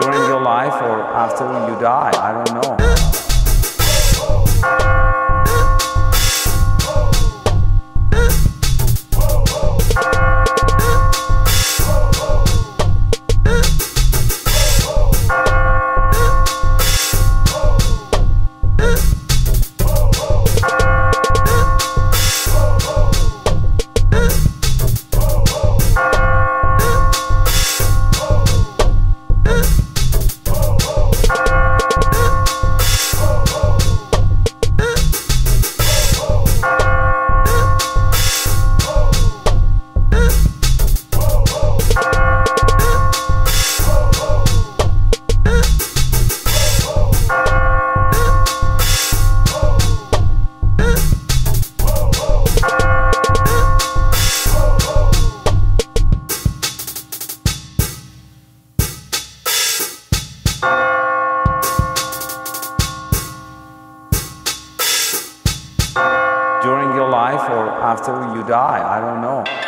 during your life or after you die. I don't know. After you die. I don't know.